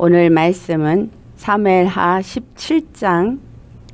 오늘 말씀은 사무엘하 17장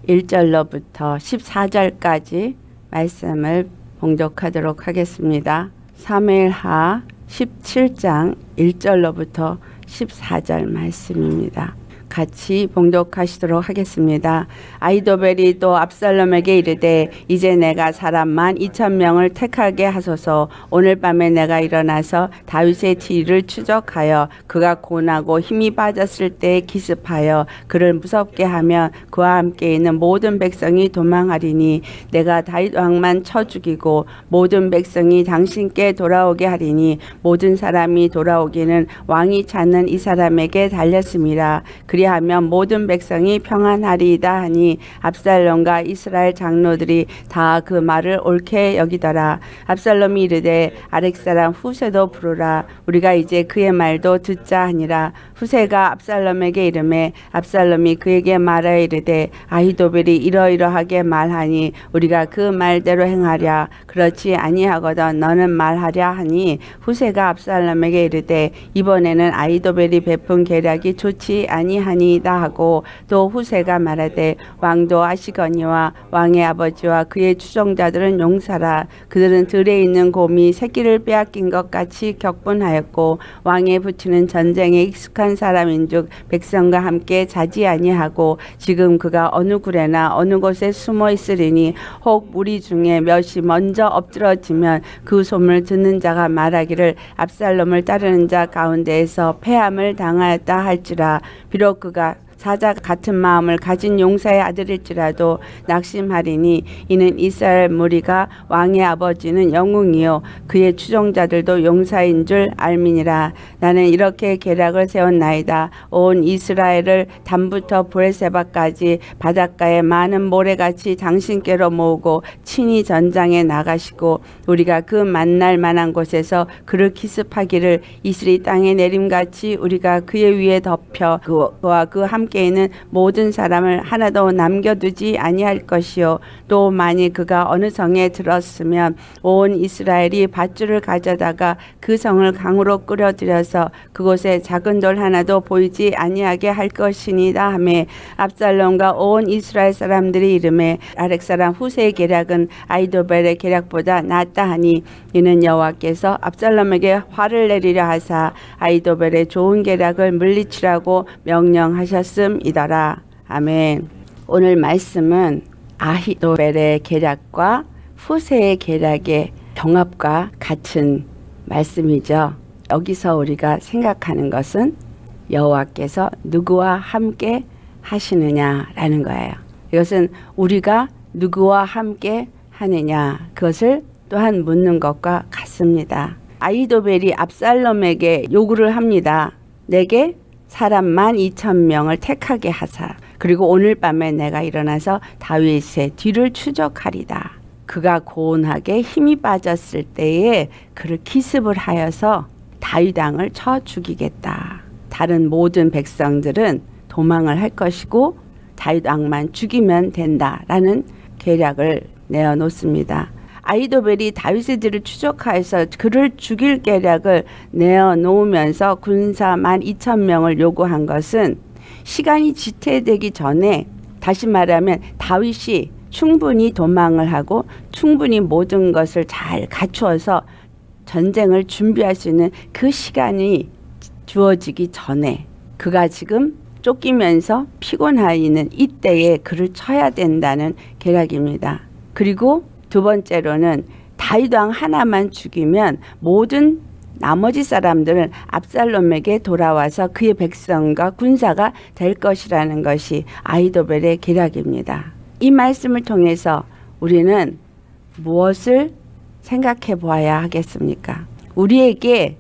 1절로부터 14절까지 말씀을 봉독하도록 하겠습니다. 사무엘하 17장 1절로부터 14절 말씀입니다. 같이 봉독하시도록 하겠습니다. 아이도벨이 또 압살롬에게 이르되 이제 내가 사람만 2천 명을 택하게 하소서 오늘 밤에 내가 일어나서 다윗의 뒤를 추적하여 그가 고나고 힘이 빠졌을 때 기습하여 그를 무섭게 하면 그와 함께 있는 모든 백성이 도망하리니 내가 다윗 왕만 쳐 죽이고 모든 백성이 당신께 돌아오게 하리니 모든 사람이 돌아오기는 왕이 찾는 이 사람에게 달렸습니다. 그리 그리하면 모든 백성이 평안하리이다 하니 압살롬과 이스라엘 장로들이 다 그 말을 옳게 여기더라. 압살롬이 이르되 아렉 사람 후세도 부르라. 우리가 이제 그의 말도 듣자 하니라. 후세가 압살롬에게 이름에 압살롬이 그에게 말하여 이르되 아히도벨이 이러이러하게 말하니 우리가 그 말대로 행하랴. 그렇지 아니하거든 너는 말하랴 하니 후세가 압살롬에게 이르되 이번에는 아히도벨이 베푼 계략이 좋지 아니하니 아니이다 하고 또 후세가 말하되 왕도 아시거니와 왕의 아버지와 그의 추종자들은 용사라 그들은 들에 있는 곰이 새끼를 빼앗긴 것 같이 격분하였고 왕의 부치는 전쟁에 익숙한 사람인 즉 백성과 함께 자지 아니하고 지금 그가 어느 굴에나 어느 곳에 숨어 있으리니 혹 우리 중에 몇이 먼저 엎드러지면 그 소문을 듣는 자가 말하기를 압살롬을 따르는 자 가운데에서 패함을 당하였다 할지라. 비록 그가 사자 같은 마음을 가진 용사의 아들일지라도 낙심하리니 이는 이스라엘 무리가 왕의 아버지는 영웅이요 그의 추종자들도 용사인 줄 알미니라. 나는 이렇게 계략을 세웠나이다. 온 이스라엘을 담부터 브레세바까지 바닷가에 많은 모래같이 당신께로 모으고 친히 전장에 나가시고 우리가 그 만날 만한 곳에서 그를 기습하기를 이스리 땅에 내림같이 우리가 그의 위에 덮여 그와 그 함께 함께 있는 모든 사람을 하나도 남겨두지 아니할 것이요. 또 만일 그가 어느 성에 들었으면 온 이스라엘이 밧줄을 가져다가 그 성을 강으로 끌어들여서 그곳에 작은 돌 하나도 보이지 아니하게 할 것이니라 하매 압살롬과 온 이스라엘 사람들이 이름에 아렉 사람 후세의 계략은 아이도벨의 계략보다 낫다 하니 이는 여호와께서 압살롬에게 화를 내리려 하사 아이도벨의 좋은 계략을 물리치라고 명령하셨음 말씀이더라. 아멘. 오늘 말씀은 아히도벨의 계략과 후세의 계략의 경합과 같은 말씀이죠. 여기서 우리가 생각하는 것은 여호와께서 누구와 함께 하시느냐라는 거예요. 이것은 우리가 누구와 함께 하느냐 그것을 또한 묻는 것과 같습니다. 아이도벨이 압살롬에게 요구를 합니다. 내게 사람만 2천 명을 택하게 하사 그리고 오늘 밤에 내가 일어나서 다윗의 뒤를 추적하리다. 그가 고온하게 힘이 빠졌을 때에 그를 기습을 하여서 다윗 왕을 쳐 죽이겠다. 다른 모든 백성들은 도망을 할 것이고 다윗 왕만 죽이면 된다라는 계략을 내어놓습니다. 아이도벨이 다윗의 뒤를 추적하여서 그를 죽일 계략을 내어놓으면서 군사 만 2천 명을 요구한 것은 시간이 지체되기 전에 다시 말하면 다윗이 충분히 도망을 하고 충분히 모든 것을 잘 갖추어서 전쟁을 준비할 수 있는 그 시간이 주어지기 전에 그가 지금 쫓기면서 피곤하이는 이때에 그를 쳐야 된다는 계략입니다. 그리고 두 번째로는 다윗 왕 하나만 죽이면 모든 나머지 사람들은 압살롬에게 돌아와서 그의 백성과 군사가 될 것이라는 것이 아이도벨의 계략입니다. 이 말씀을 통해서 우리는 무엇을 생각해 보아야 하겠습니까? 우리에게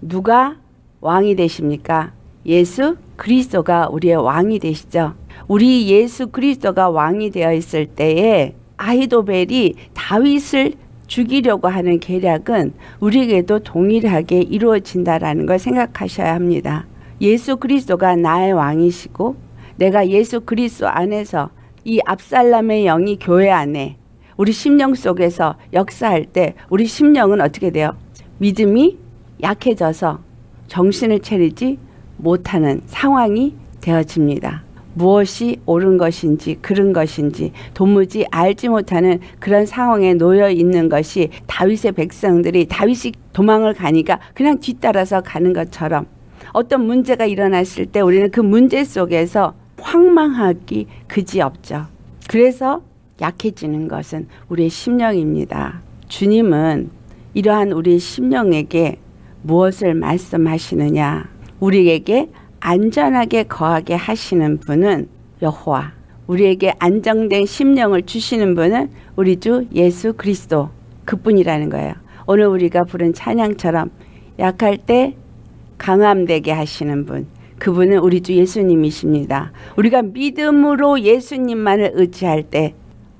누가 왕이 되십니까? 예수 그리스도가 우리의 왕이 되시죠. 우리 예수 그리스도가 왕이 되어 있을 때에 아히도벨이 다윗을 죽이려고 하는 계략은 우리에게도 동일하게 이루어진다라는 걸 생각하셔야 합니다. 예수 그리스도가 나의 왕이시고 내가 예수 그리스도 안에서 이 압살람의 영이 교회 안에 우리 심령 속에서 역사할 때 우리 심령은 어떻게 돼요? 믿음이 약해져서 정신을 차리지 못하는 상황이 되어집니다. 무엇이 옳은 것인지 그른 것인지 도무지 알지 못하는 그런 상황에 놓여 있는 것이 다윗의 백성들이 다윗이 도망을 가니까 그냥 뒤따라서 가는 것처럼 어떤 문제가 일어났을 때 우리는 그 문제 속에서 황망하기 그지없죠. 그래서 약해지는 것은 우리의 심령입니다. 주님은 이러한 우리 심령에게 무엇을 말씀하시느냐? 우리에게 안전하게 거하게 하시는 분은 여호와. 우리에게 안정된 심령을 주시는 분은 우리 주 예수 그리스도 그뿐이라는 거예요. 오늘 우리가 부른 찬양처럼 약할 때 강함되게 하시는 분. 그분은 우리 주 예수님이십니다. 우리가 믿음으로 예수님만을 의지할 때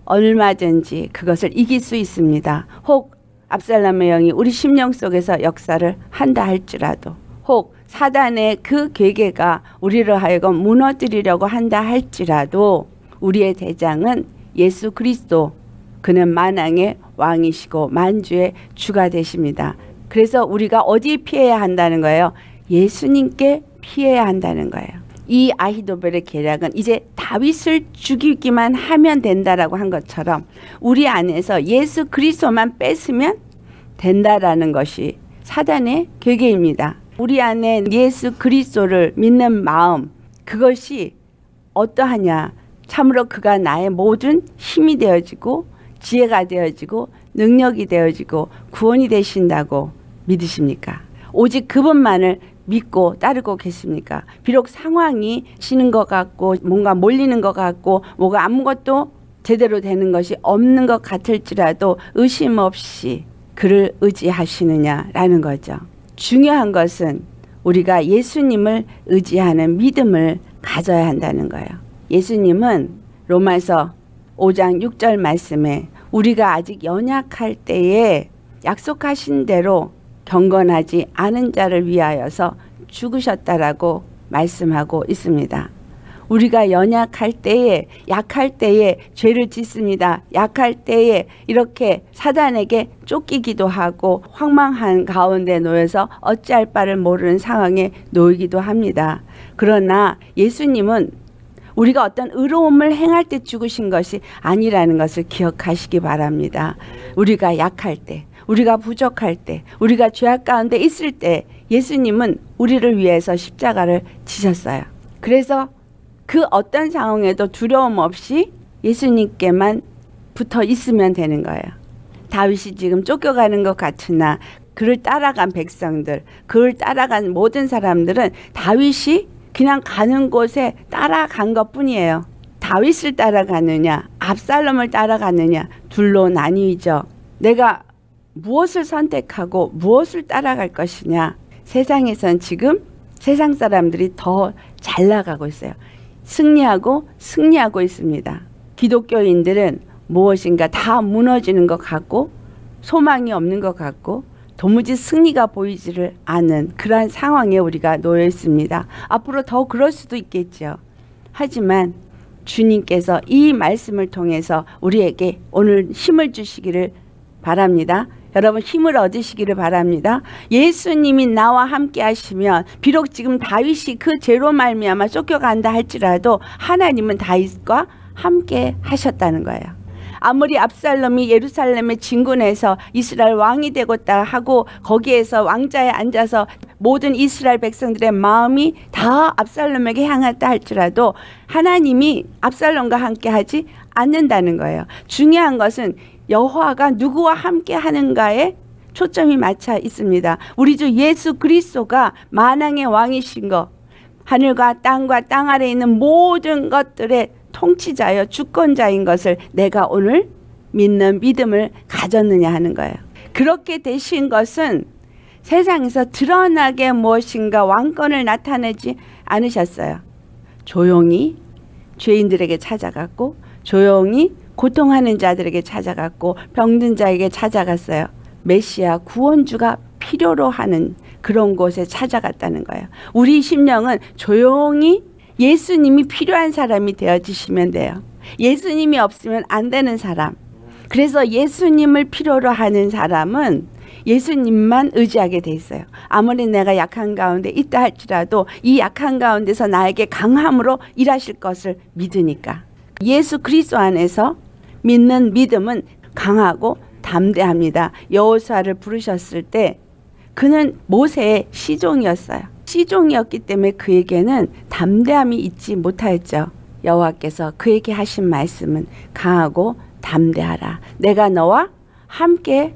얼마든지 그것을 이길 수 있습니다. 혹 압살람의 영이 우리 심령 속에서 역사를 한다 할지라도 혹 사단의 그 괴계가 우리를 하여금 무너뜨리려고 한다 할지라도 우리의 대장은 예수 그리스도 그는 만왕의 왕이시고 만주의 주가 되십니다. 그래서 우리가 어디 피해야 한다는 거예요? 예수님께 피해야 한다는 거예요. 이 아히도벨의 계략은 이제 다윗을 죽이기만 하면 된다라고 한 것처럼 우리 안에서 예수 그리스도만 뺏으면 된다라는 것이 사단의 계계입니다. 우리 안에 예수 그리스도를 믿는 마음 그것이 어떠하냐 참으로 그가 나의 모든 힘이 되어지고 지혜가 되어지고 능력이 되어지고 구원이 되신다고 믿으십니까? 오직 그분만을 믿고 따르고 계십니까? 비록 상황이 치는 것 같고 뭔가 몰리는 것 같고 뭐가 아무것도 제대로 되는 것이 없는 것 같을지라도 의심 없이 그를 의지하시느냐라는 거죠. 중요한 것은 우리가 예수님을 의지하는 믿음을 가져야 한다는 거예요. 예수님은 로마서 5장 6절 말씀에 우리가 아직 연약할 때에 약속하신 대로 경건하지 않은 자를 위하여서 죽으셨다라고 말씀하고 있습니다. 우리가 연약할 때에 약할 때에 죄를 짓습니다. 약할 때에 이렇게 사단에게 쫓기기도 하고 황망한 가운데 놓여서 어찌할 바를 모르는 상황에 놓이기도 합니다. 그러나 예수님은 우리가 어떤 의로움을 행할 때 죽으신 것이 아니라는 것을 기억하시기 바랍니다. 우리가 약할 때, 우리가 부족할 때, 우리가 죄악 가운데 있을 때 예수님은 우리를 위해서 십자가를 지셨어요. 그래서 그 어떤 상황에도 두려움 없이 예수님께만 붙어 있으면 되는 거예요. 다윗이 지금 쫓겨가는 것 같으나 그를 따라간 백성들, 그를 따라간 모든 사람들은 다윗이 그냥 가는 곳에 따라간 것 뿐이에요. 다윗을 따라가느냐, 압살롬을 따라가느냐, 둘로 나뉘죠. 내가 무엇을 선택하고 무엇을 따라갈 것이냐. 세상에선 지금 세상 사람들이 더 잘 나가고 있어요. 승리하고 승리하고 있습니다. 기독교인들은 무엇인가 다 무너지는 것 같고 소망이 없는 것 같고 도무지 승리가 보이지를 않은 그러한 상황에 우리가 놓여 있습니다. 앞으로 더 그럴 수도 있겠죠. 하지만 주님께서 이 말씀을 통해서 우리에게 오늘 힘을 주시기를 바랍니다. 여러분 힘을 얻으시기를 바랍니다. 예수님이 나와 함께 하시면 비록 지금 다윗이 그 죄로 말미암아 쫓겨간다 할지라도 하나님은 다윗과 함께 하셨다는 거예요. 아무리 압살롬이 예루살렘의 진군에서 이스라엘 왕이 되겠다 하고 거기에서 왕자에 앉아서 모든 이스라엘 백성들의 마음이 다 압살롬에게 향했다 할지라도 하나님이 압살롬과 함께 하지 않는다는 거예요. 중요한 것은 여호와가 누구와 함께 하는가에 초점이 맞춰 있습니다. 우리 주 예수 그리스도가 만왕의 왕이신 것, 하늘과 땅과 땅 아래 있는 모든 것들의 통치자여 주권자인 것을 내가 오늘 믿는 믿음을 가졌느냐 하는 거예요. 그렇게 되신 것은 세상에서 드러나게 무엇인가 왕권을 나타내지 않으셨어요. 조용히 죄인들에게 찾아갔고 조용히 고통하는 자들에게 찾아갔고 병든 자에게 찾아갔어요. 메시아 구원주가 필요로 하는 그런 곳에 찾아갔다는 거예요. 우리 심령은 조용히 예수님이 필요한 사람이 되어지시면 돼요. 예수님이 없으면 안 되는 사람. 그래서 예수님을 필요로 하는 사람은 예수님만 의지하게 돼 있어요. 아무리 내가 약한 가운데 있다 할지라도 이 약한 가운데서 나에게 강함으로 일하실 것을 믿으니까. 예수 그리스도 안에서 믿는 믿음은 강하고 담대합니다. 여호수아를 부르셨을 때 그는 모세의 시종이었어요. 시종이었기 때문에 그에게는 담대함이 있지 못하였죠. 여호와께서 그에게 하신 말씀은 강하고 담대하라. 내가 너와 함께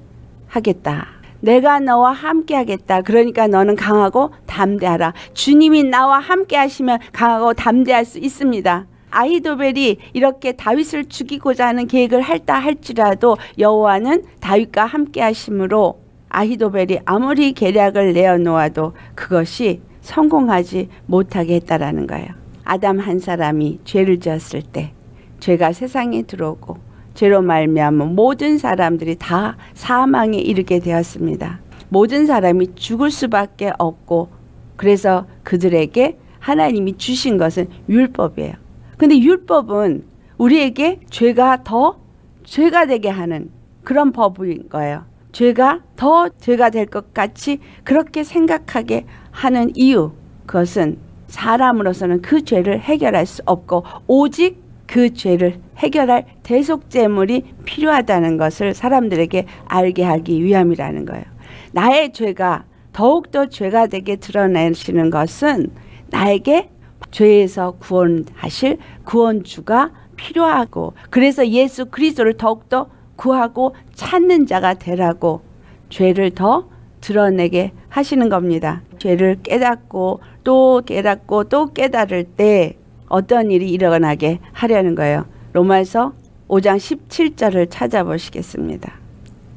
하겠다. 내가 너와 함께 하겠다. 그러니까 너는 강하고 담대하라. 주님이 나와 함께 하시면 강하고 담대할 수 있습니다. 아히도벨이 이렇게 다윗을 죽이고자 하는 계획을 할다 할지라도 여호와는 다윗과 함께 하심으로 아히도벨이 아무리 계략을 내어 놓아도 그것이 성공하지 못하게 했다라는 거예요. 아담 한 사람이 죄를 지었을 때 죄가 세상에 들어오고 죄로 말미암아 모든 사람들이 다 사망에 이르게 되었습니다. 모든 사람이 죽을 수밖에 없고 그래서 그들에게 하나님이 주신 것은 율법이에요. 근데 율법은 우리에게 죄가 더 죄가 되게 하는 그런 법인 거예요. 죄가 더 죄가 될 것 같이 그렇게 생각하게 하는 이유 그것은 사람으로서는 그 죄를 해결할 수 없고 오직 그 죄를 해결할 대속제물이 필요하다는 것을 사람들에게 알게 하기 위함이라는 거예요. 나의 죄가 더욱더 죄가 되게 드러내시는 것은 나에게 죄에서 구원하실 구원주가 필요하고 그래서 예수 그리스도를 더욱더 구하고 찾는 자가 되라고 죄를 더 드러내게 하시는 겁니다. 죄를 깨닫고 또 깨닫고 또 깨달을 때 어떤 일이 일어나게 하려는 거예요. 로마서 5장 17절을 찾아보시겠습니다.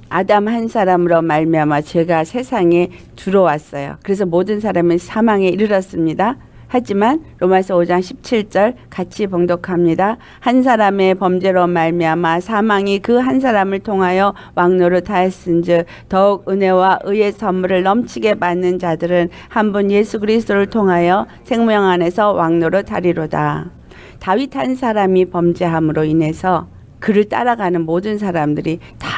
아담 한 사람으로 말미암아 죄가 세상에 들어왔어요. 그래서 모든 사람은 사망에 이르렀습니다. 하지만 로마서 5장 17절 같이 봉독합니다. 한 사람의 범죄로 말미암아 사망이 그 한 사람을 통하여 왕노릇 하였은즉 더욱 은혜와 의의 선물을 넘치게 받는 자들은 한 분 예수 그리스도를 통하여 생명 안에서 왕노릇 하리로다. 다윗 한 사람이 범죄함으로 인해서 그를 따라가는 모든 사람들이 다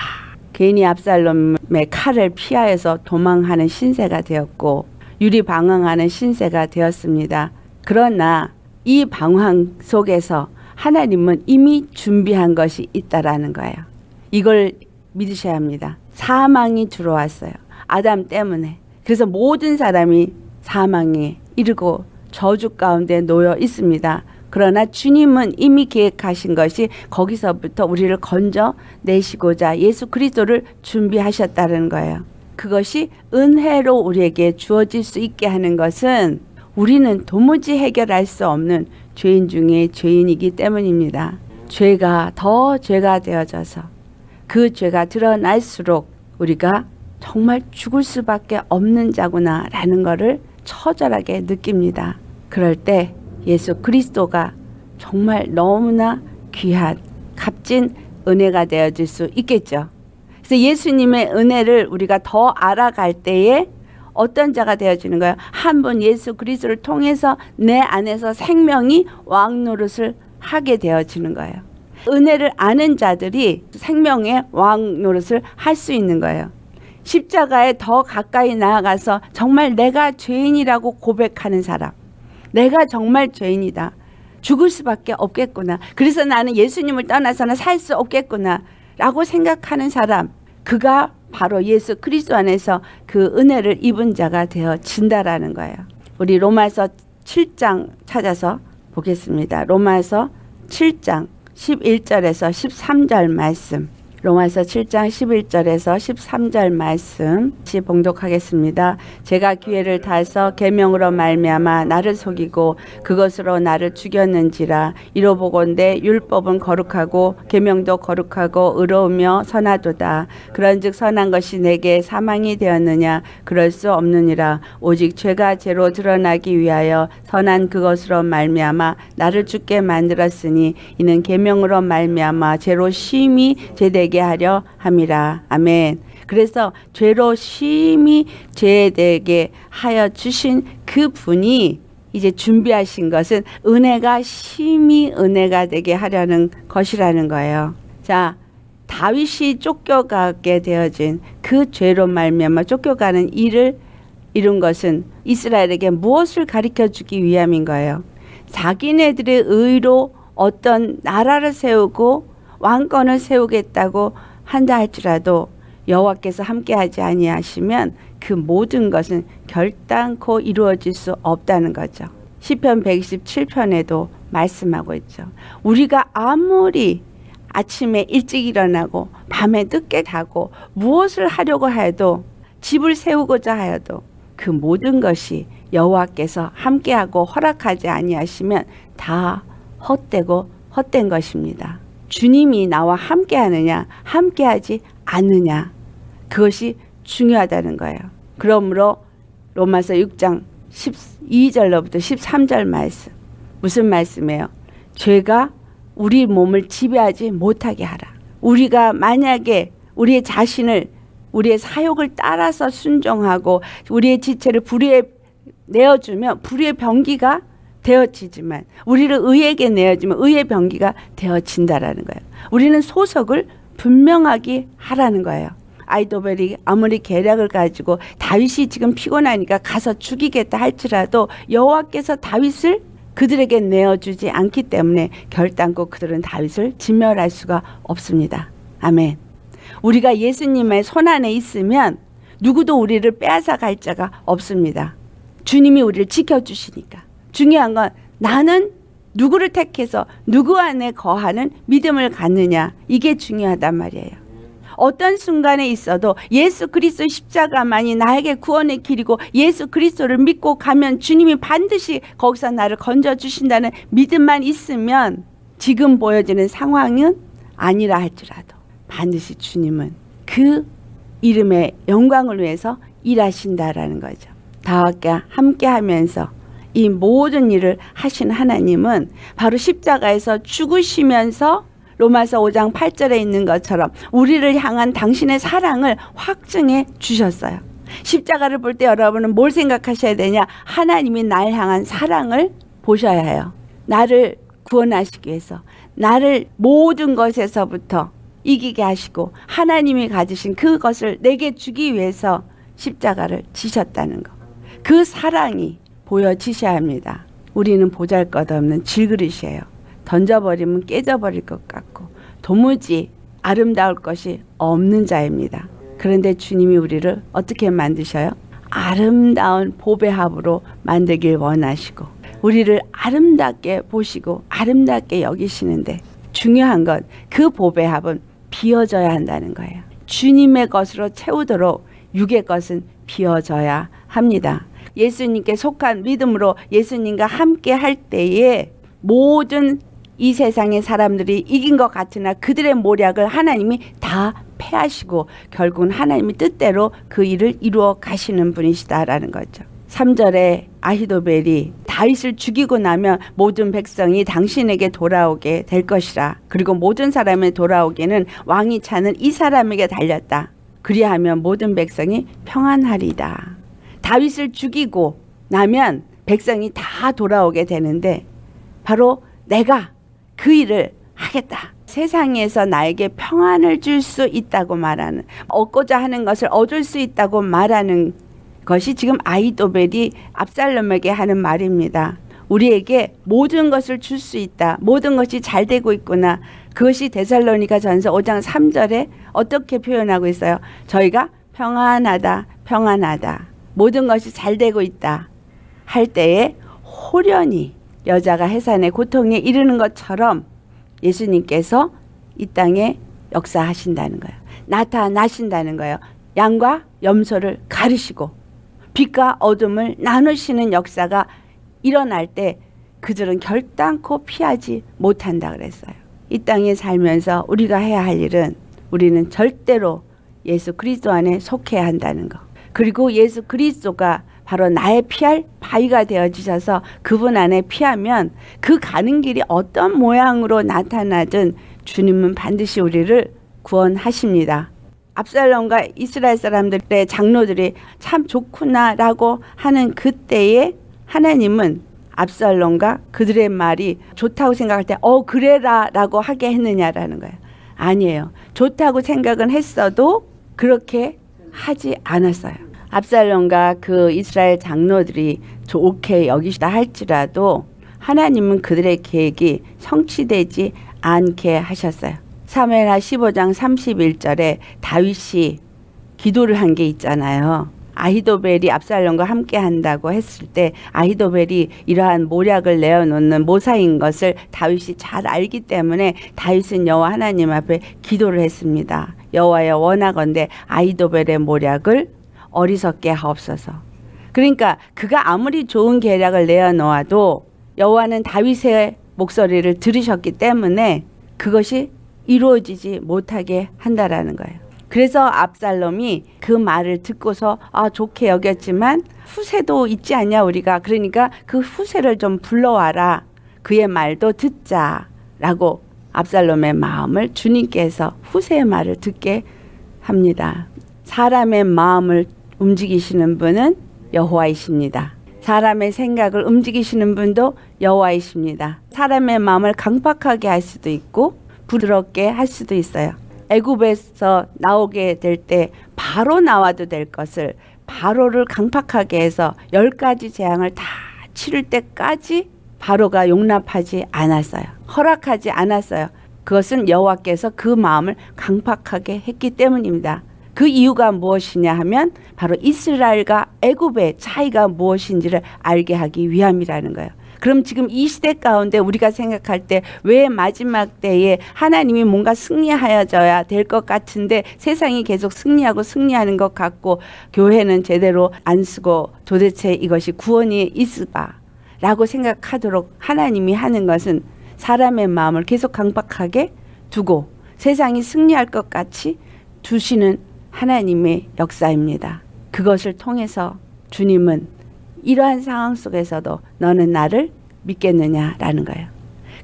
괜히 압살롬의 칼을 피하여서 도망하는 신세가 되었고 유리 방황하는 신세가 되었습니다. 그러나 이 방황 속에서 하나님은 이미 준비한 것이 있다라는 거예요. 이걸 믿으셔야 합니다. 사망이 들어왔어요. 아담 때문에. 그래서 모든 사람이 사망에 이르고 저주 가운데 놓여 있습니다. 그러나 주님은 이미 계획하신 것이 거기서부터 우리를 건져 내시고자 예수 그리스도를 준비하셨다는 거예요. 그것이 은혜로 우리에게 주어질 수 있게 하는 것은 우리는 도무지 해결할 수 없는 죄인 중에 죄인이기 때문입니다. 죄가 더 죄가 되어져서 그 죄가 드러날수록 우리가 정말 죽을 수밖에 없는 자구나 라는 것을 처절하게 느낍니다. 그럴 때 예수 그리스도가 정말 너무나 귀한 값진 은혜가 되어질 수 있겠죠. 그래서 예수님의 은혜를 우리가 더 알아갈 때에 어떤 자가 되어지는 거예요? 한 번 예수 그리스도를 통해서 내 안에서 생명이 왕 노릇을 하게 되어지는 거예요. 은혜를 아는 자들이 생명의 왕 노릇을 할 수 있는 거예요. 십자가에 더 가까이 나아가서 정말 내가 죄인이라고 고백하는 사람. 내가 정말 죄인이다. 죽을 수밖에 없겠구나. 그래서 나는 예수님을 떠나서는 살 수 없겠구나. 라고 생각하는 사람. 그가 바로 예수 그리스도 안에서 그 은혜를 입은 자가 되어진다라는 거예요. 우리 로마서 7장 찾아서 보겠습니다. 로마서 7장 11절에서 13절 말씀. 로마서 7장 11절에서 13절 말씀 시 봉독하겠습니다. 제가 기회를 다해서 계명으로 말미암아 나를 속이고 그것으로 나를 죽였는지라 이로 보건대 율법은 거룩하고 계명도 거룩하고 의로우며 선하도다. 그런즉 선한 것이 내게 사망이 되었느냐 그럴 수 없느니라 오직 죄가 죄로 드러나기 위하여 선한 그것으로 말미암아 나를 죽게 만들었으니 이는 계명으로 말미암아 죄로 심히 죄되 되게 하려 함이라. 아멘. 그래서 죄로 심히 죄되게 하여 주신 그 분이 이제 준비하신 것은 은혜가 심히 은혜가 되게 하려는 것이라는 거예요. 자, 다윗이 쫓겨가게 되어진 그 죄로 말미암아 쫓겨가는 일을 이룬 것은 이스라엘에게 무엇을 가르쳐 주기 위함인 거예요. 자기네들의 의로 어떤 나라를 세우고 왕권을 세우겠다고 한다 할지라도 여호와께서 함께하지 아니하시면 그 모든 것은 결단코 이루어질 수 없다는 거죠. 시편 127편에도 말씀하고 있죠. 우리가 아무리 아침에 일찍 일어나고 밤에 늦게 자고 무엇을 하려고 해도 집을 세우고자 하여도 그 모든 것이 여호와께서 함께하고 허락하지 아니하시면 다 헛되고 헛된 것입니다. 주님이 나와 함께 하느냐 함께 하지 않느냐 그것이 중요하다는 거예요. 그러므로 로마서 6장 12절로부터 13절 말씀 무슨 말씀이에요? 죄가 우리 몸을 지배하지 못하게 하라. 우리가 만약에 우리의 자신을 우리의 사욕을 따라서 순종하고 우리의 지체를 불의에 내어주면 불의의 병기가 되어지지만 우리를 의에게 내어주면 의의 병기가 되어진다라는 거예요. 우리는 소속을 분명하게 하라는 거예요. 아이도벨이 아무리 계략을 가지고 다윗이 지금 피곤하니까 가서 죽이겠다 할지라도 여호와께서 다윗을 그들에게 내어주지 않기 때문에 결단코 그들은 다윗을 진멸할 수가 없습니다. 아멘. 우리가 예수님의 손 안에 있으면 누구도 우리를 빼앗아 갈 자가 없습니다. 주님이 우리를 지켜주시니까. 중요한 건 나는 누구를 택해서 누구 안에 거하는 믿음을 갖느냐. 이게 중요하단 말이에요. 어떤 순간에 있어도 예수 그리스도 십자가만이 나에게 구원의 길이고 예수 그리스도를 믿고 가면 주님이 반드시 거기서 나를 건져 주신다는 믿음만 있으면 지금 보여지는 상황은 아니라 할지라도 반드시 주님은 그 이름의 영광을 위해서 일하신다라는 거죠. 다와 함께 하면서 이 모든 일을 하신 하나님은 바로 십자가에서 죽으시면서 로마서 5장 8절에 있는 것처럼 우리를 향한 당신의 사랑을 확증해 주셨어요. 십자가를 볼 때 여러분은 뭘 생각하셔야 되냐? 하나님이 날 향한 사랑을 보셔야 해요. 나를 구원하시기 위해서 나를 모든 것에서부터 이기게 하시고 하나님이 가지신 그것을 내게 주기 위해서 십자가를 지셨다는 것. 그 사랑이 보여지셔야 합니다. 우리는 보잘것없는 질그릇이에요. 던져버리면 깨져버릴 것 같고 도무지 아름다울 것이 없는 자입니다. 그런데 주님이 우리를 어떻게 만드셔요? 아름다운 보배합으로 만들길 원하시고 우리를 아름답게 보시고 아름답게 여기시는데 중요한 건 그 보배합은 비어져야 한다는 거예요. 주님의 것으로 채우도록 육의 것은 비어져야 합니다. 예수님께 속한 믿음으로 예수님과 함께 할 때에 모든 이 세상의 사람들이 이긴 것 같으나 그들의 모략을 하나님이 다 패하시고 결국은 하나님이 뜻대로 그 일을 이루어 가시는 분이시다라는 거죠. 3절에 아히도벨이 다윗을 죽이고 나면 모든 백성이 당신에게 돌아오게 될 것이라. 그리고 모든 사람이 돌아오기는 왕이 차는 이 사람에게 달렸다. 그리하면 모든 백성이 평안하리다. 다윗을 죽이고 나면 백성이 다 돌아오게 되는데 바로 내가 그 일을 하겠다. 세상에서 나에게 평안을 줄 수 있다고 말하는 얻고자 하는 것을 얻을 수 있다고 말하는 것이 지금 아이도벨이 압살롬에게 하는 말입니다. 우리에게 모든 것을 줄 수 있다. 모든 것이 잘 되고 있구나. 그것이 데살로니가 전서 5장 3절에 어떻게 표현하고 있어요? 저희가 평안하다, 평안하다. 모든 것이 잘 되고 있다. 할 때에 호련히 여자가 해산의 고통에 이르는 것처럼 예수님께서 이 땅에 역사하신다는 거예요. 나타나신다는 거예요. 양과 염소를 가르시고 빛과 어둠을 나누시는 역사가 일어날 때 그들은 결단코 피하지 못한다 그랬어요. 이 땅에 살면서 우리가 해야 할 일은 우리는 절대로 예수 그리스도 안에 속해야 한다는 거. 그리고 예수 그리스도가 바로 나의 피할 바위가 되어지셔서 그분 안에 피하면 그 가는 길이 어떤 모양으로 나타나든 주님은 반드시 우리를 구원하십니다. 압살롬과 이스라엘 사람들의 장로들이 참 좋구나라고 하는 그때에 하나님은 압살롬과 그들의 말이 좋다고 생각할 때 어 그래라라고 하게 했느냐라는 거예요. 아니에요. 좋다고 생각은 했어도 그렇게 하지 않았어요. 압살롬과 그 이스라엘 장로들이 좋게 여기시다 할지라도 하나님은 그들의 계획이 성취되지 않게 하셨어요. 사무엘하 15장 31절에 다윗이 기도를 한 게 있잖아요. 아히도벨이 압살롬과 함께 한다고 했을 때 아히도벨이 이러한 모략을 내어놓는 모사인 것을 다윗이 잘 알기 때문에 다윗은 여호와 하나님 앞에 기도를 했습니다. 여호와여 원하건대 아히도벨의 모략을 어리석게 하옵소서. 그러니까 그가 아무리 좋은 계략을 내어놓아도 여호와는 다윗의 목소리를 들으셨기 때문에 그것이 이루어지지 못하게 한다라는 거예요. 그래서 압살롬이 그 말을 듣고서 아 좋게 여겼지만 후세도 있지 않냐 우리가 그러니까 그 후세를 좀 불러와라 그의 말도 듣자라고 압살롬의 마음을 주님께서 후세의 말을 듣게 합니다. 사람의 마음을 움직이시는 분은 여호와이십니다. 사람의 생각을 움직이시는 분도 여호와이십니다. 사람의 마음을 강팍하게 할 수도 있고 부드럽게 할 수도 있어요. 애굽에서 나오게 될 때 바로 나와도 될 것을 바로를 강팍하게 해서 열 가지 재앙을 다 치를 때까지 바로가 용납하지 않았어요. 허락하지 않았어요. 그것은 여호와께서 그 마음을 강팍하게 했기 때문입니다. 그 이유가 무엇이냐 하면 바로 이스라엘과 애굽의 차이가 무엇인지를 알게 하기 위함이라는 거예요. 그럼 지금 이 시대 가운데 우리가 생각할 때 왜 마지막 때에 하나님이 뭔가 승리하여져야 될 것 같은데 세상이 계속 승리하고 승리하는 것 같고 교회는 제대로 안 쓰고 도대체 이것이 구원이 있을까? 라고 생각하도록 하나님이 하는 것은 사람의 마음을 계속 강박하게 두고 세상이 승리할 것 같이 두시는 하나님의 역사입니다. 그것을 통해서 주님은 이러한 상황 속에서도 너는 나를 믿겠느냐라는 거예요.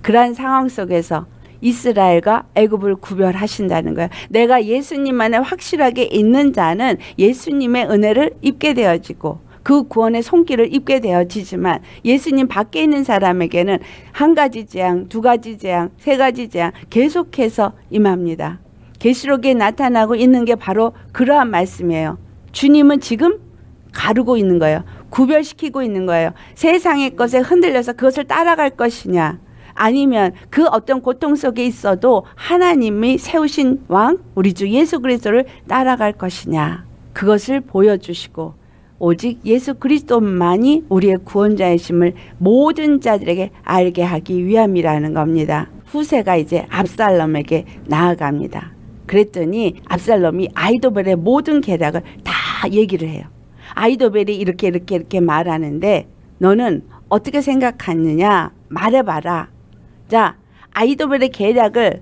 그러한 상황 속에서 이스라엘과 애굽을 구별하신다는 거예요. 내가 예수님 안에 확실하게 있는 자는 예수님의 은혜를 입게 되어지고 그 구원의 손길을 입게 되어지지만 예수님 밖에 있는 사람에게는 한 가지 재앙, 두 가지 재앙, 세 가지 재앙 계속해서 임합니다. 계시록에 나타나고 있는 게 바로 그러한 말씀이에요. 주님은 지금 가르고 있는 거예요. 구별시키고 있는 거예요. 세상의 것에 흔들려서 그것을 따라갈 것이냐. 아니면 그 어떤 고통 속에 있어도 하나님이 세우신 왕, 우리 주 예수 그리스도를 따라갈 것이냐. 그것을 보여주시고 오직 예수 그리스도만이 우리의 구원자이심을 모든 자들에게 알게 하기 위함이라는 겁니다. 후세가 이제 압살롬에게 나아갑니다. 그랬더니 압살롬이 아이도벨의 모든 계략을 다 얘기를 해요. 아이도벨이 이렇게 이렇게 이렇게 말하는데 너는 어떻게 생각하느냐 말해봐라. 자 아이도벨의 계략을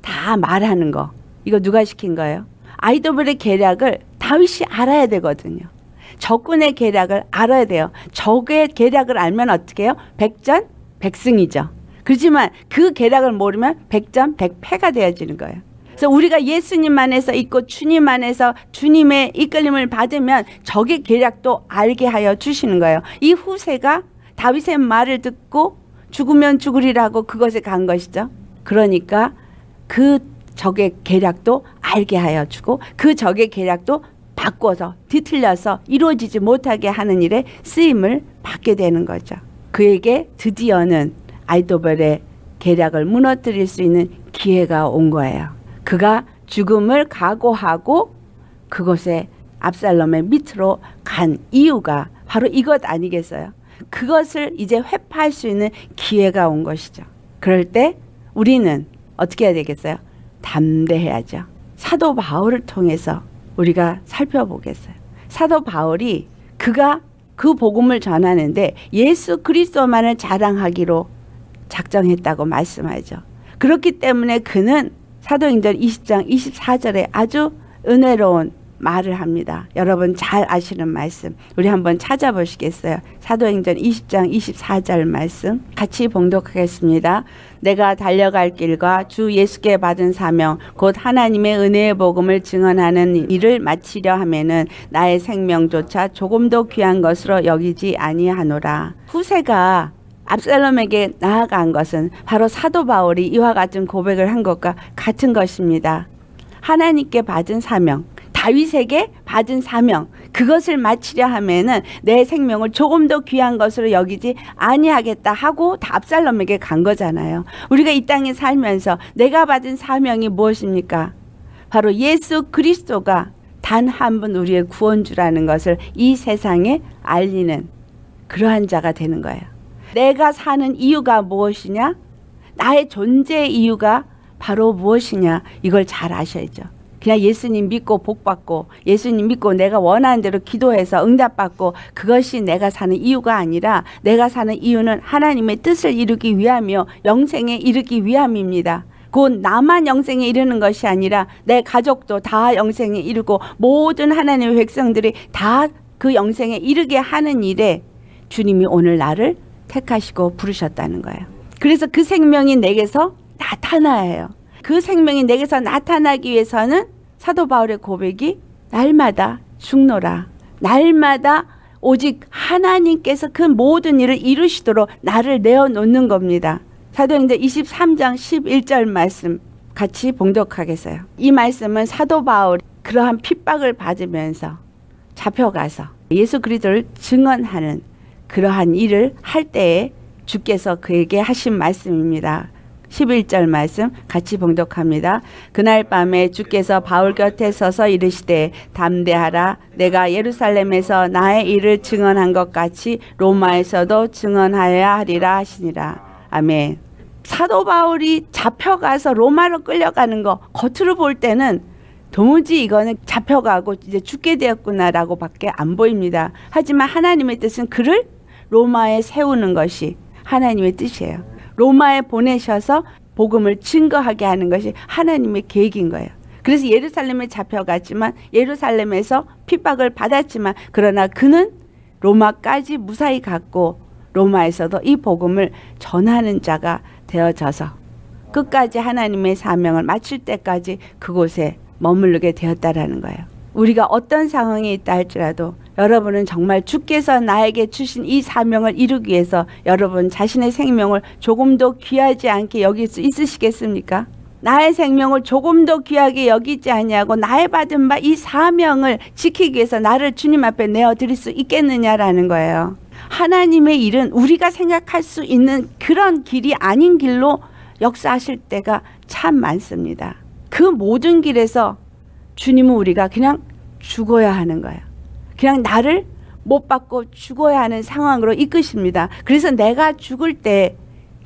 다 말하는 거 이거 누가 시킨 거예요? 아이도벨의 계략을 다윗이 알아야 되거든요. 적군의 계략을 알아야 돼요. 적의 계략을 알면 어떻게 해요? 백전 백승이죠. 그렇지만 그 계략을 모르면 백전 백패가 되어지는 거예요. 그래서 우리가 예수님 안에서 있고 주님 안에서 주님의 이끌림을 받으면 적의 계략도 알게 하여 주시는 거예요. 이 후세가 다윗의 말을 듣고 죽으면 죽으리라고 그것에 간 것이죠. 그러니까 그 적의 계략도 알게 하여 주고 그 적의 계략도 바꿔서 뒤틀려서 이루어지지 못하게 하는 일에 쓰임을 받게 되는 거죠. 그에게 드디어는 아이도벨의 계략을 무너뜨릴 수 있는 기회가 온 거예요. 그가 죽음을 각오하고 그곳에 압살롬의 밑으로 간 이유가 바로 이것 아니겠어요? 그것을 이제 회파할 수 있는 기회가 온 것이죠. 그럴 때 우리는 어떻게 해야 되겠어요? 담대해야죠. 사도 바울을 통해서 우리가 살펴보겠어요. 사도 바울이 그가 그 복음을 전하는데 예수 그리스도만을 자랑하기로 작정했다고 말씀하죠. 그렇기 때문에 그는 사도행전 20장 24절에 아주 은혜로운 말을 합니다. 여러분 잘 아시는 말씀. 우리 한번 찾아보시겠어요? 사도행전 20장 24절 말씀 같이 봉독하겠습니다. 내가 달려갈 길과 주 예수께 받은 사명 곧 하나님의 은혜의 복음을 증언하는 일을 마치려 하면은 나의 생명조차 조금도 귀한 것으로 여기지 아니하노라. 후세가 압살롬에게 나아간 것은 바로 사도 바울이 이와 같은 고백을 한 것과 같은 것입니다. 하나님께 받은 사명, 다윗에게 받은 사명, 그것을 마치려 하면은 내 생명을 조금 더 귀한 것으로 여기지 아니하겠다 하고 다 압살롬에게 간 거잖아요. 우리가 이 땅에 살면서 내가 받은 사명이 무엇입니까? 바로 예수 그리스도가 단 한 분 우리의 구원주라는 것을 이 세상에 알리는 그러한 자가 되는 거예요. 내가 사는 이유가 무엇이냐? 나의 존재 이유가 바로 무엇이냐? 이걸 잘 아셔야죠. 그냥 예수님 믿고 복 받고 예수님 믿고 내가 원하는 대로 기도해서 응답 받고 그것이 내가 사는 이유가 아니라 내가 사는 이유는 하나님의 뜻을 이루기 위함이요 영생에 이르기 위함입니다. 곧 나만 영생에 이르는 것이 아니라 내 가족도 다 영생에 이르고 모든 하나님의 백성들이 다 그 영생에 이르게 하는 일에 주님이 오늘 나를 택하시고 부르셨다는 거예요. 그래서 그 생명이 내게서 나타나요. 그 생명이 내게서 나타나기 위해서는 사도 바울의 고백이 날마다 죽노라. 날마다 오직 하나님께서 그 모든 일을 이루시도록 나를 내어놓는 겁니다. 사도행전 23장 11절 말씀 같이 봉독하겠어요. 이 말씀은 사도 바울 그러한 핍박을 받으면서 잡혀가서 예수 그리스도를 증언하는 그러한 일을 할 때에 주께서 그에게 하신 말씀입니다. 11절 말씀 같이 봉독합니다. 그날 밤에 주께서 바울 곁에 서서 이르시되 담대하라 내가 예루살렘에서 나의 일을 증언한 것 같이 로마에서도 증언하여야 하리라 하시니라. 아멘. 사도 바울이 잡혀가서 로마로 끌려가는 거 겉으로 볼 때는 도무지 이거는 잡혀가고 이제 죽게 되었구나라고 밖에 안 보입니다. 하지만 하나님의 뜻은 그를 로마에 세우는 것이 하나님의 뜻이에요. 로마에 보내셔서 복음을 증거하게 하는 것이 하나님의 계획인 거예요. 그래서 예루살렘에 잡혀갔지만 예루살렘에서 핍박을 받았지만 그러나 그는 로마까지 무사히 갔고 로마에서도 이 복음을 전하는 자가 되어져서 끝까지 하나님의 사명을 마칠 때까지 그곳에 머무르게 되었다라는 거예요. 우리가 어떤 상황에 있다 할지라도 여러분은 정말 주께서 나에게 주신 이 사명을 이루기 위해서 여러분 자신의 생명을 조금 더 귀하지 않게 여길 수 있으시겠습니까? 나의 생명을 조금 더 귀하게 여기지 아니하고 나의 받은 바 이 사명을 지키기 위해서 나를 주님 앞에 내어 드릴 수 있겠느냐라는 거예요. 하나님의 일은 우리가 생각할 수 있는 그런 길이 아닌 길로 역사하실 때가 참 많습니다. 그 모든 길에서 주님은 우리가 그냥 죽어야 하는 거예요. 그냥 나를 못 받고 죽어야 하는 상황으로 이끄십니다. 그래서 내가 죽을 때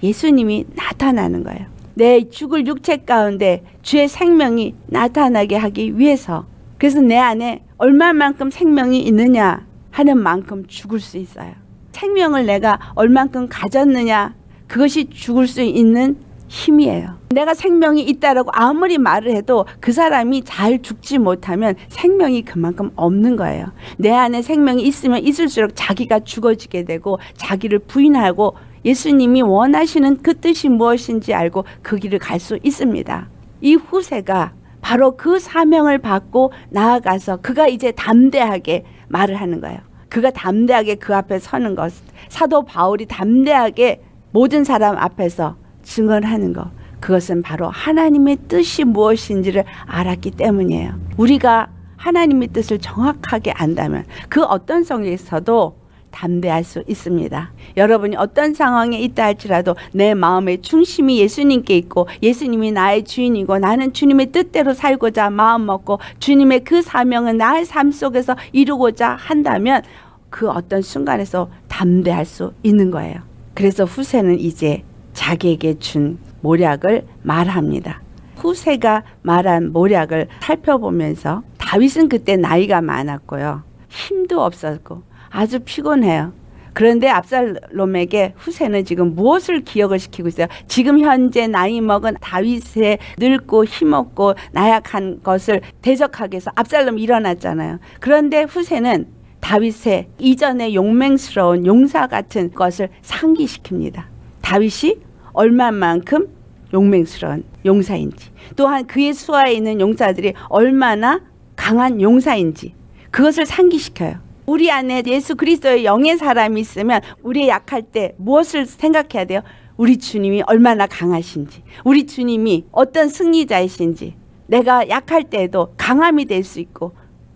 예수님이 나타나는 거예요. 내 죽을 육체 가운데 주의 생명이 나타나게 하기 위해서 그래서 내 안에 얼마만큼 생명이 있느냐 하는 만큼 죽을 수 있어요. 생명을 내가 얼만큼 가졌느냐 그것이 죽을 수 있는 힘이에요. 내가 생명이 있다라고 아무리 말을 해도 그 사람이 잘 죽지 못하면 생명이 그만큼 없는 거예요. 내 안에 생명이 있으면 있을수록 자기가 죽어지게 되고 자기를 부인하고 예수님이 원하시는 그 뜻이 무엇인지 알고 그 길을 갈 수 있습니다. 이 후세가 바로 그 사명을 받고 나아가서 그가 이제 담대하게 말을 하는 거예요. 그가 담대하게 그 앞에 서는 것. 사도 바울이 담대하게 모든 사람 앞에서 증언하는 것. 그것은 바로 하나님의 뜻이 무엇인지를 알았기 때문이에요. 우리가 하나님의 뜻을 정확하게 안다면 그 어떤 성에서도 담대할 수 있습니다. 여러분이 어떤 상황에 있다 할지라도 내 마음의 중심이 예수님께 있고 예수님이 나의 주인이고 나는 주님의 뜻대로 살고자 마음 먹고 주님의 그 사명은 나의 삶 속에서 이루고자 한다면 그 어떤 순간에서 담대할 수 있는 거예요. 그래서 후세는 이제 자기에게 준 모략을 말합니다. 후세가 말한 모략을 살펴보면서 다윗은 그때 나이가 많았고요. 힘도 없었고 아주 피곤해요. 그런데 압살롬에게 후세는 지금 무엇을 기억을 시키고 있어요? 지금 현재 나이 먹은 다윗의 늙고 힘없고 나약한 것을 대적하기 위해서 압살롬 일어났잖아요. 그런데 후세는 다윗의 이전의 용맹스러운 용사 같은 것을 상기시킵니다. 다윗이 얼마만큼 용맹스러운 용사인지 또한 그의 수하에 있는 용사들이 얼마나 강한 용사인지 그것을 상기시켜요. 우리 안에 예수 그리스도의 영의 사람이 있으면 우리의 약할 때 무엇을 생각해야 돼요? 우리 주님이 얼마나 강하신지, 우리 주님이 어떤 승리자이신지, 내가 약할 때에도 강함이 될 수 있고,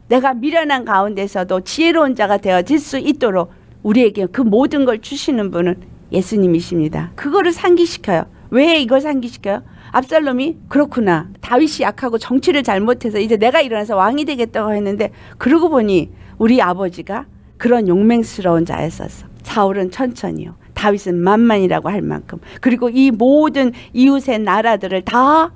내가 미련한 가운데서도 지혜로운 자가 되어질 수 있도록 우리에게 그 모든 걸 주시는 분은 예수님이십니다. 그거를 상기시켜요. 왜 이걸 상기시켜요? 압살롬이 그렇구나. 다윗이 약하고 정치를 잘못해서 이제 내가 일어나서 왕이 되겠다고 했는데 그러고 보니 우리 아버지가 그런 용맹스러운 자였었어. 사울은 천천히요. 다윗은 만만이라고 할 만큼. 그리고 이 모든 이웃의 나라들을 다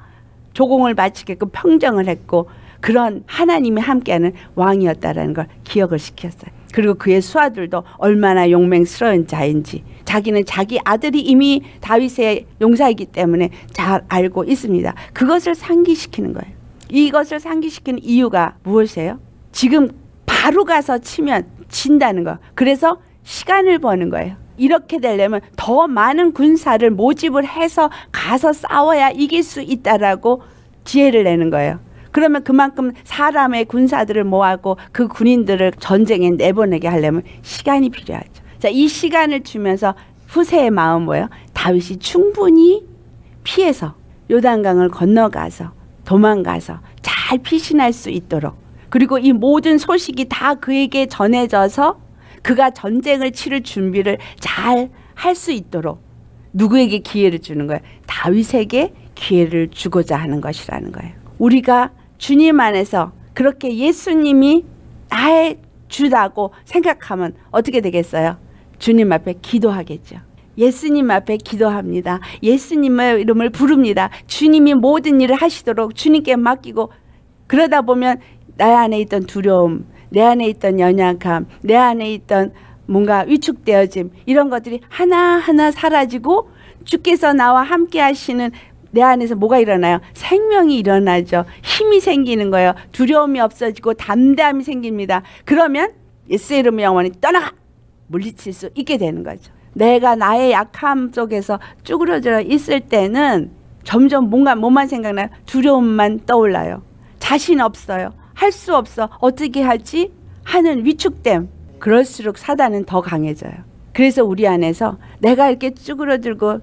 조공을 바치게끔 평정을 했고 그런 하나님이 함께하는 왕이었다라는 걸 기억을 시켰어요. 그리고 그의 수하들도 얼마나 용맹스러운 자인지 자기는 자기 아들이 이미 다윗의 용사이기 때문에 잘 알고 있습니다. 그것을 상기시키는 거예요. 이것을 상기시키는 이유가 무엇이에요? 지금 바로 가서 치면 진다는 거. 그래서 시간을 버는 거예요. 이렇게 되려면 더 많은 군사를 모집을 해서 가서 싸워야 이길 수 있다라고 지혜를 내는 거예요. 그러면 그만큼 사람의 군사들을 모아고 그 군인들을 전쟁에 내보내게 하려면 시간이 필요하죠. 자, 이 시간을 주면서 후세의 마음 뭐예요? 다윗이 충분히 피해서 요단강을 건너가서 도망가서 잘 피신할 수 있도록 그리고 이 모든 소식이 다 그에게 전해져서 그가 전쟁을 치를 준비를 잘 할 수 있도록 누구에게 기회를 주는 거예요? 다윗에게 기회를 주고자 하는 것이라는 거예요. 우리가 주님 안에서 그렇게 예수님이 나의 주다고 생각하면 어떻게 되겠어요? 주님 앞에 기도하겠죠. 예수님 앞에 기도합니다. 예수님의 이름을 부릅니다. 주님이 모든 일을 하시도록 주님께 맡기고 그러다 보면 나 안에 있던 두려움, 내 안에 있던 연약함, 내 안에 있던 뭔가 위축되어짐 이런 것들이 하나하나 사라지고 주께서 나와 함께 하시는 내 안에서 뭐가 일어나요? 생명이 일어나죠. 힘이 생기는 거예요. 두려움이 없어지고 담대함이 생깁니다. 그러면 예수의 이름의 영원히 떠나가! 물리칠 수 있게 되는 거죠. 내가 나의 약함 속에서 쭈그러져 있을 때는 점점 뭔가 뭐만 생각나요? 두려움만 떠올라요. 자신 없어요. 할 수 없어. 어떻게 하지? 하는 위축됨. 그럴수록 사단은 더 강해져요. 그래서 우리 안에서 내가 이렇게 쭈그러들고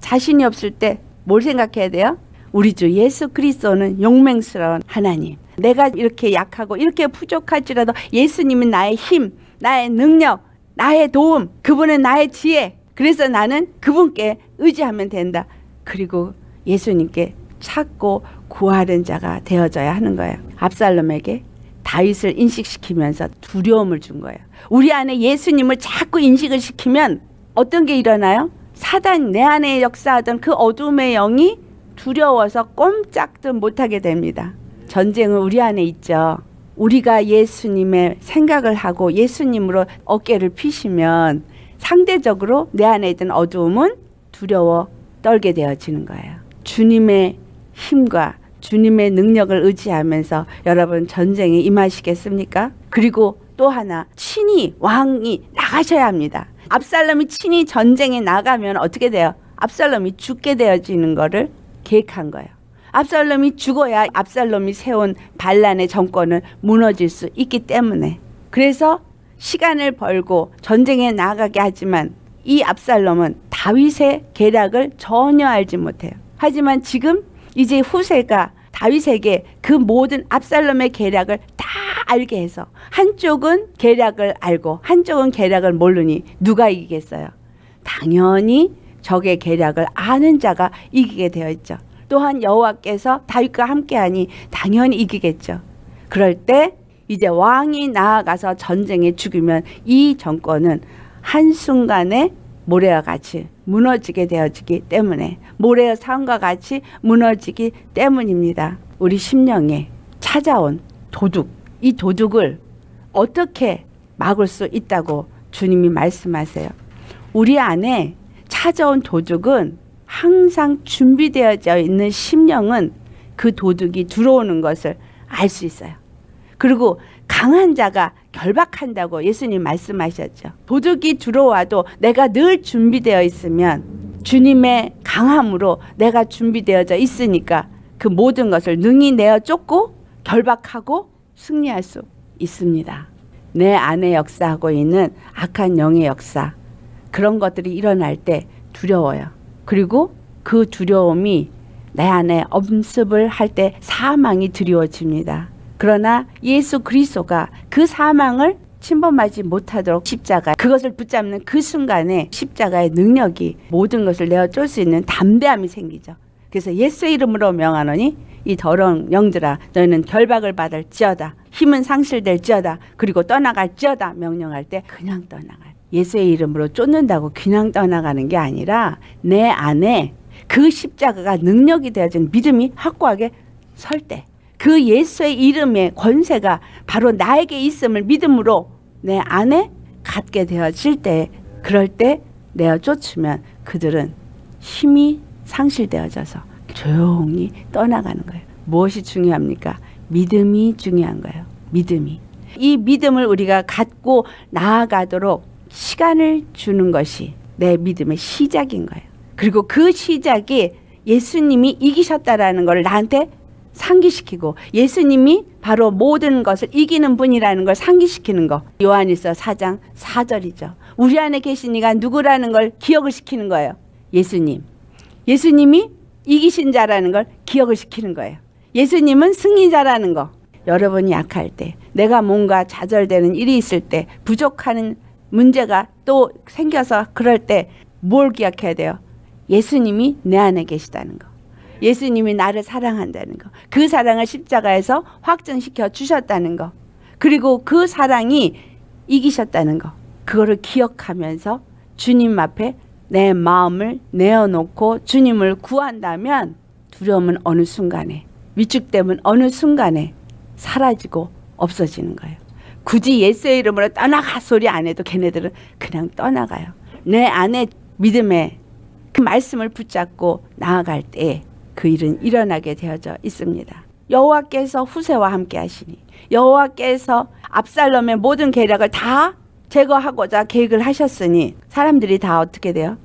자신이 없을 때 뭘 생각해야 돼요? 우리 주 예수 그리스도는 용맹스러운 하나님. 내가 이렇게 약하고 이렇게 부족할지라도 예수님은 나의 힘, 나의 능력, 나의 도움, 그분은 나의 지혜. 그래서 나는 그분께 의지하면 된다. 그리고 예수님께 찾고 구하는 자가 되어져야 하는 거예요. 압살롬에게 다윗을 인식시키면서 두려움을 준 거예요. 우리 안에 예수님을 자꾸 인식을 시키면 어떤 게 일어나요? 사단 내 안에 역사하던 그 어둠의 영이 두려워서 꼼짝도 못하게 됩니다. 전쟁은 우리 안에 있죠. 우리가 예수님의 생각을 하고 예수님으로 어깨를 피시면 상대적으로 내 안에 있던 어두움은 두려워 떨게 되어지는 거예요. 주님의 힘과 주님의 능력을 의지하면서 여러분 전쟁에 임하시겠습니까? 그리고 또 하나 친히 왕이 나가셔야 합니다. 압살롬이 친히 전쟁에 나가면 어떻게 돼요? 압살롬이 죽게 되어지는 거를 계획한 거예요. 압살롬이 죽어야 압살롬이 세운 반란의 정권은 무너질 수 있기 때문에 그래서 시간을 벌고 전쟁에 나가게 하지만 이 압살롬은 다윗의 계략을 전혀 알지 못해요. 하지만 지금 이제 후세가 다윗에게 그 모든 압살롬의 계략을 다 알게 해서 한쪽은 계략을 알고 한쪽은 계략을 모르니 누가 이기겠어요? 당연히 적의 계략을 아는 자가 이기게 되어 있죠. 또한 여호와께서 다윗과 함께하니 당연히 이기겠죠. 그럴 때 이제 왕이 나아가서 전쟁에 죽으면 이 정권은 한순간에 모래와 같이 무너지게 되어지기 때문에 모래의 산과 같이 무너지기 때문입니다. 우리 심령에 찾아온 도둑 이 도둑을 어떻게 막을 수 있다고 주님이 말씀하세요. 우리 안에 찾아온 도둑은 항상 준비되어져 있는 심령은 그 도둑이 들어오는 것을 알 수 있어요. 그리고 강한 자가 결박한다고 예수님 말씀하셨죠. 도둑이 들어와도 내가 늘 준비되어 있으면 주님의 강함으로 내가 준비되어져 있으니까 그 모든 것을 능히 내어 쫓고 결박하고 승리할 수 있습니다. 내 안에 역사하고 있는 악한 영의 역사 그런 것들이 일어날 때 두려워요. 그리고 그 두려움이 내 안에 엄습을 할 때 사망이 두려워집니다. 그러나 예수 그리스도가 그 사망을 침범하지 못하도록 십자가 그것을 붙잡는 그 순간에 십자가의 능력이 모든 것을 내어 쫄 수 있는 담대함이 생기죠. 그래서 예수의 이름으로 명하노니 이 더러운 영들아 너희는 결박을 받을지어다 힘은 상실될지어다 그리고 떠나갈지어다 명령할 때 그냥 떠나갈. 예수의 이름으로 쫓는다고 그냥 떠나가는 게 아니라 내 안에 그 십자가가 능력이 되어진 믿음이 확고하게 설 때 그 예수의 이름의 권세가 바로 나에게 있음을 믿음으로 내 안에 갖게 되어질 때 그럴 때 내어 쫓으면 그들은 힘이 상실되어져서 조용히 떠나가는 거예요. 무엇이 중요합니까? 믿음이 중요한 거예요. 믿음이. 이 믿음을 우리가 갖고 나아가도록 시간을 주는 것이 내 믿음의 시작인 거예요. 그리고 그 시작이 예수님이 이기셨다라는 걸 나한테 상기시키고 예수님이 바로 모든 것을 이기는 분이라는 걸 상기시키는 거. 요한일서 4장 4절이죠. 우리 안에 계신 이가 누구라는 걸 기억을 시키는 거예요. 예수님. 예수님이 이기신 자라는 걸 기억을 시키는 거예요. 예수님은 승리자라는 거. 여러분이 약할 때, 내가 뭔가 좌절되는 일이 있을 때, 부족하는 문제가 또 생겨서 그럴 때 뭘 기억해야 돼요? 예수님이 내 안에 계시다는 거. 예수님이 나를 사랑한다는 거. 그 사랑을 십자가에서 확증시켜 주셨다는 거. 그리고 그 사랑이 이기셨다는 거. 그거를 기억하면서 주님 앞에 내 마음을 내어놓고 주님을 구한다면 두려움은 어느 순간에 위축됨은 어느 순간에 사라지고 없어지는 거예요. 굳이 예수의 이름으로 떠나가 소리 안 해도 걔네들은 그냥 떠나가요. 내 안에 믿음의 그 말씀을 붙잡고 나아갈 때 그 일은 일어나게 되어져 있습니다. 여호와께서 후세와 함께 하시니 여호와께서 압살롬의 모든 계략을 다 제거하고자 계획을 하셨으니 사람들이 다 어떻게 돼요?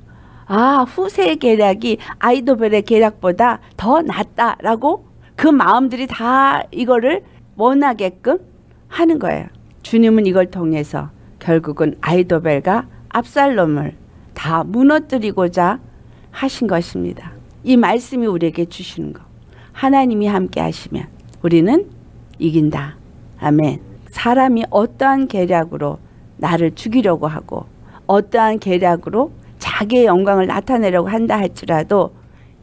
아 후세의 계략이 아이도벨의 계략보다 더 낫다라고 그 마음들이 다 이거를 원하게끔 하는 거예요. 주님은 이걸 통해서 결국은 아이도벨과 압살롬을 다 무너뜨리고자 하신 것입니다. 이 말씀이 우리에게 주시는 거. 하나님이 함께 하시면 우리는 이긴다. 아멘. 사람이 어떠한 계략으로 나를 죽이려고 하고 어떠한 계략으로 자기의 영광을 나타내려고 한다 할지라도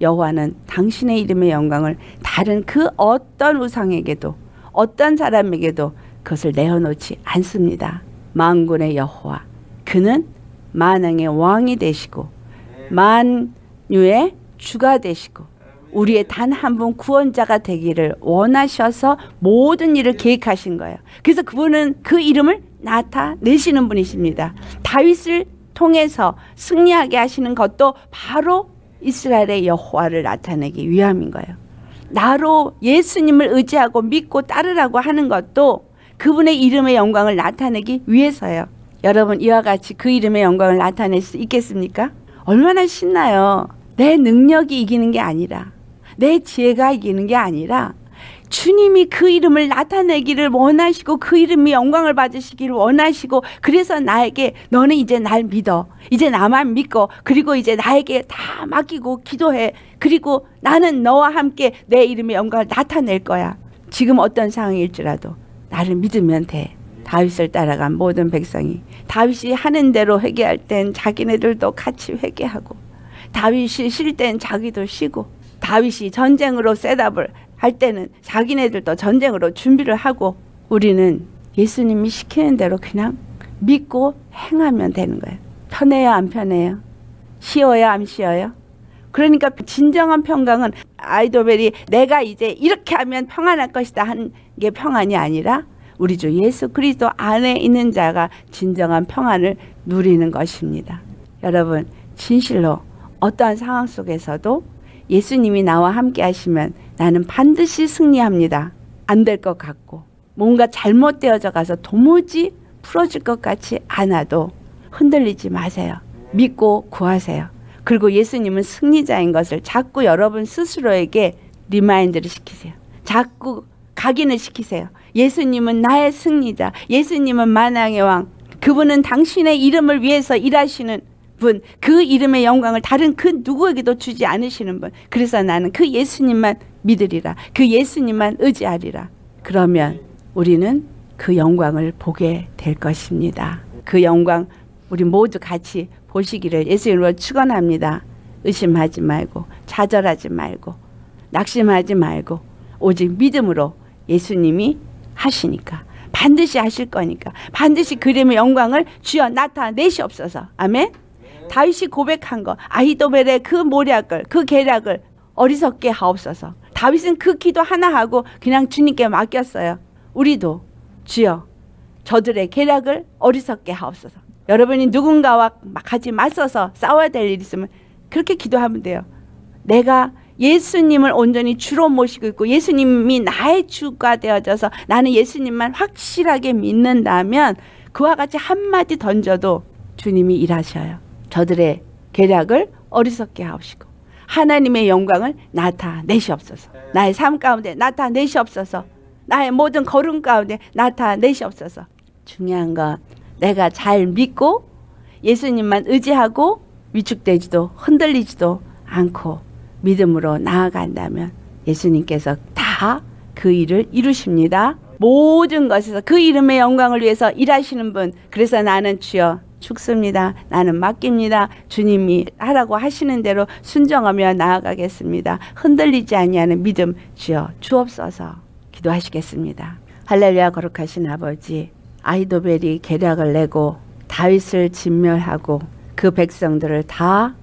여호와는 당신의 이름의 영광을 다른 그 어떤 우상에게도 어떤 사람에게도 그것을 내어놓지 않습니다. 만군의 여호와 그는 만왕의 왕이 되시고 만유의 주가 되시고 우리의 단 한 분 구원자가 되기를 원하셔서 모든 일을 계획하신 거예요. 그래서 그분은 그 이름을 나타내시는 분이십니다. 다윗을 통해서 승리하게 하시는 것도 바로 이스라엘의 여호와를 나타내기 위함인 거예요. 나로 예수님을 의지하고 믿고 따르라고 하는 것도 그분의 이름의 영광을 나타내기 위해서요. 여러분 이와 같이 그 이름의 영광을 나타낼 수 있겠습니까? 얼마나 신나요. 내 능력이 이기는 게 아니라 내 지혜가 이기는 게 아니라 주님이 그 이름을 나타내기를 원하시고 그 이름이 영광을 받으시기를 원하시고 그래서 나에게 너는 이제 날 믿어. 이제 나만 믿고 그리고 이제 나에게 다 맡기고 기도해. 그리고 나는 너와 함께 내 이름의 영광을 나타낼 거야. 지금 어떤 상황일지라도 나를 믿으면 돼. 다윗을 따라간 모든 백성이 다윗이 하는 대로 회개할 땐 자기네들도 같이 회개하고 다윗이 쉴 땐 자기도 쉬고 다윗이 전쟁으로 셋업을 할 때는 자기네들도 전쟁으로 준비를 하고 우리는 예수님이 시키는 대로 그냥 믿고 행하면 되는 거예요. 편해요, 안 편해요? 쉬워요, 안 쉬워요? 그러니까 진정한 평강은 아이도벨이 내가 이제 이렇게 하면 평안할 것이다 하는 게 평안이 아니라 우리 주 예수 그리스도 안에 있는 자가 진정한 평안을 누리는 것입니다. 여러분, 진실로 어떠한 상황 속에서도 예수님이 나와 함께 하시면 나는 반드시 승리합니다. 안 될 것 같고 뭔가 잘못되어져 가서 도무지 풀어질 것 같지 않아도 흔들리지 마세요. 믿고 구하세요. 그리고 예수님은 승리자인 것을 자꾸 여러분 스스로에게 remind를 시키세요. 자꾸 각인을 시키세요. 예수님은 나의 승리자. 예수님은 만왕의 왕. 그분은 당신의 이름을 위해서 일하시는 분, 그 이름의 영광을 다른 그 누구에게도 주지 않으시는 분. 그래서 나는 그 예수님만 믿으리라. 그 예수님만 의지하리라. 그러면 우리는 그 영광을 보게 될 것입니다. 그 영광 우리 모두 같이 보시기를 예수님으로 축원합니다. 의심하지 말고 좌절하지 말고 낙심하지 말고 오직 믿음으로 예수님이 하시니까 반드시 하실 거니까 반드시 그림의 영광을 주여 나타내시옵소서. 아멘. 다윗이 고백한 거 아히도벨의 그 모략을 그 계략을 어리석게 하옵소서. 다윗은 그 기도 하나 하고 그냥 주님께 맡겼어요. 우리도 주여 저들의 계략을 어리석게 하옵소서. 여러분이 누군가와 같이 맞서서 싸워야 될 일 있으면 그렇게 기도하면 돼요. 내가 예수님을 온전히 주로 모시고 있고 예수님이 나의 주가 되어져서 나는 예수님만 확실하게 믿는다면 그와 같이 한마디 던져도 주님이 일하셔요. 저들의 계략을 어리석게 하시고 하나님의 영광을 나타내시옵소서. 나의 삶 가운데 나타내시옵소서. 나의 모든 걸음 가운데 나타내시옵소서. 중요한 건 내가 잘 믿고 예수님만 의지하고 위축되지도 흔들리지도 않고 믿음으로 나아간다면 예수님께서 다 그 일을 이루십니다. 모든 것에서 그 이름의 영광을 위해서 일하시는 분. 그래서 나는 주여 죽습니다. 나는 맡깁니다. 주님이 하라고 하시는 대로 순정하며 나아가겠습니다. 흔들리지 아니하는 믿음 주여 주옵소서. 기도하시겠습니다. 할렐루야 거룩하신 아버지 아이도벨이 계략을 내고 다윗을 진멸하고 그 백성들을 다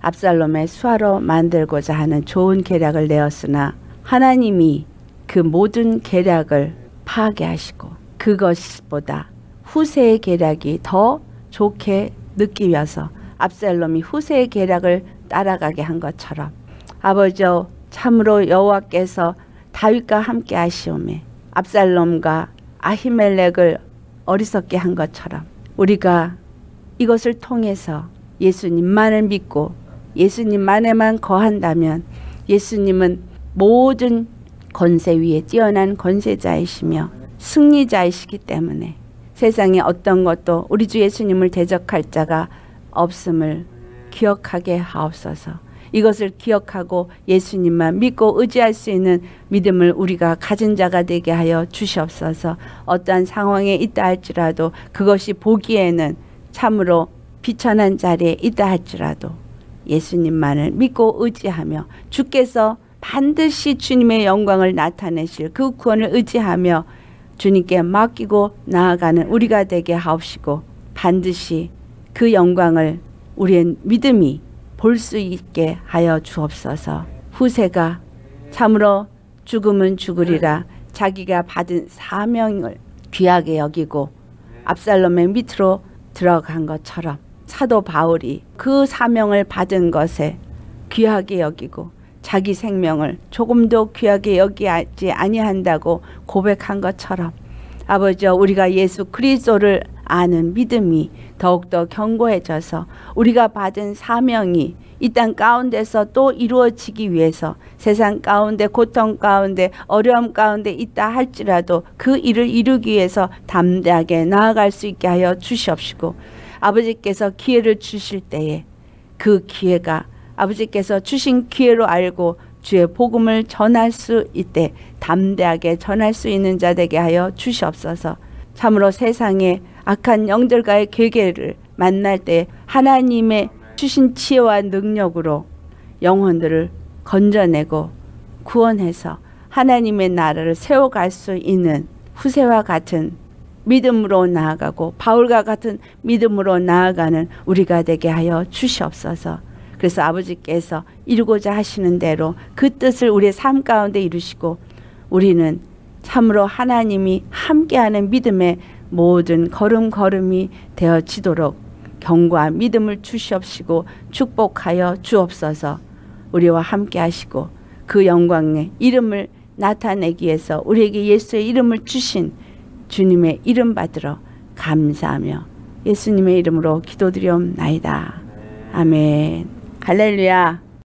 압살롬의 수하로 만들고자 하는 좋은 계략을 내었으나 하나님이 그 모든 계략을 파괴하시고 그것보다 후세의 계략이 더 좋게 느끼면서 압살롬이 후세의 계략을 따라가게 한 것처럼 아버지 참으로 여호와께서 다윗과 함께 하시오매 압살롬과 아히멜렉을 어리석게 한 것처럼 우리가 이것을 통해서 예수님만을 믿고 예수님만에만 거한다면 예수님은 모든 권세 위에 뛰어난 권세자이시며 승리자이시기 때문에 세상에 어떤 것도 우리 주 예수님을 대적할 자가 없음을 기억하게 하옵소서. 이것을 기억하고 예수님만 믿고 의지할 수 있는 믿음을 우리가 가진 자가 되게 하여 주시옵소서. 어떠한 상황에 있다 할지라도 그것이 보기에는 참으로 비천한 자리에 있다 할지라도 예수님만을 믿고 의지하며 주께서 반드시 주님의 영광을 나타내실 그 구원을 의지하며 주님께 맡기고 나아가는 우리가 되게 하옵시고 반드시 그 영광을 우리의 믿음이 볼 수 있게 하여 주옵소서. 후세가 참으로 죽음은 죽으리라 자기가 받은 사명을 귀하게 여기고 압살롬의 밑으로 들어간 것처럼 사도 바울이 그 사명을 받은 것에 귀하게 여기고 자기 생명을 조금도 귀하게 여기지 아니한다고 고백한 것처럼 아버지 우리가 예수 그리스도를 아는 믿음이 더욱더 견고해져서 우리가 받은 사명이 이 땅 가운데서 또 이루어지기 위해서 세상 가운데 고통 가운데 어려움 가운데 있다 할지라도 그 일을 이루기 위해서 담대하게 나아갈 수 있게 하여 주시옵시고 아버지께서 기회를 주실 때에 그 기회가 아버지께서 주신 기회로 알고 주의 복음을 전할 수 있대 담대하게 전할 수 있는 자 되게 하여 주시옵소서. 참으로 세상에 악한 영들과의 괴계를 만날 때 하나님의 주신 지혜와 능력으로 영혼들을 건져내고 구원해서 하나님의 나라를 세워갈 수 있는 후세와 같은 믿음으로 나아가고 바울과 같은 믿음으로 나아가는 우리가 되게 하여 주시옵소서. 그래서 아버지께서 이루고자 하시는 대로 그 뜻을 우리의 삶 가운데 이루시고 우리는 참으로 하나님이 함께하는 믿음의 모든 걸음걸음이 되어지도록 경과 믿음을 주시옵시고 축복하여 주옵소서 우리와 함께 하시고 그 영광의 이름을 나타내기 위해서 우리에게 예수의 이름을 주신 주님의 이름 받들어 감사하며 예수님의 이름으로 기도드리옵나이다. 아멘. 할렐루야.